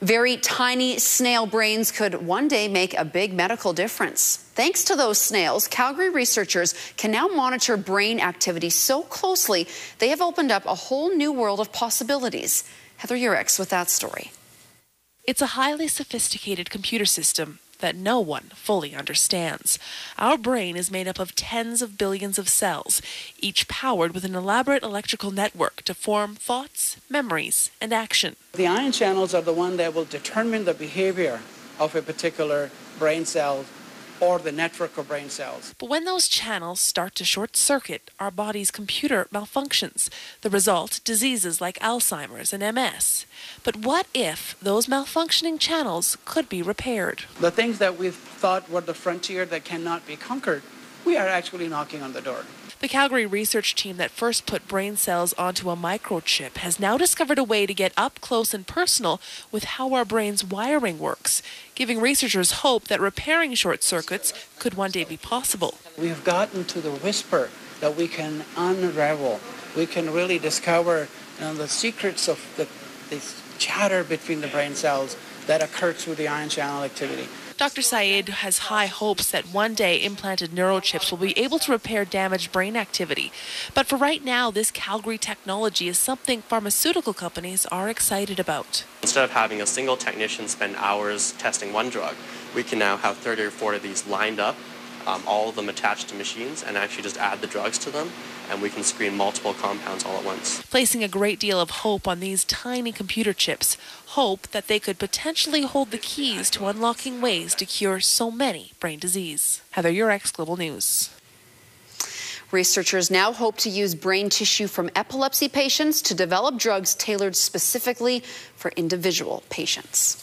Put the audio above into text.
Very tiny snail brains could one day make a big medical difference. Thanks to those snails, Calgary researchers can now monitor brain activity so closely they have opened up a whole new world of possibilities. Heather Yourex with that story. It's a highly sophisticated computer system that no one fully understands. Our brain is made up of tens of billions of cells, each powered with an elaborate electrical network to form thoughts, memories, and action. The ion channels are the one that will determine the behavior of a particular brain cell or the network of brain cells. But when those channels start to short circuit, our body's computer malfunctions. The result, diseases like Alzheimer's and MS. But what if those malfunctioning channels could be repaired? The things that we thought were the frontier that cannot be conquered, we are actually knocking on the door. The Calgary research team that first put brain cells onto a microchip has now discovered a way to get up close and personal with how our brain's wiring works, giving researchers hope that repairing short circuits could one day be possible. We've gotten to the whisper that we can unravel. We can really discover you know, the secrets of the, the chatter between the brain cells that occur through the ion channel activity. Dr. Syed has high hopes that one day implanted neurochips will be able to repair damaged brain activity. But for right now, this Calgary technology is something pharmaceutical companies are excited about. Instead of having a single technician spend hours testing one drug, we can now have 30 or 40 of these lined up, um, all of them attached to machines, and actually just add the drugs to them and we can screen multiple compounds all at once. Placing a great deal of hope on these tiny computer chips, hope that they could potentially hold the keys to unlocking ways to cure so many brain disease. Heather Yourex, Global News. Researchers now hope to use brain tissue from epilepsy patients to develop drugs tailored specifically for individual patients.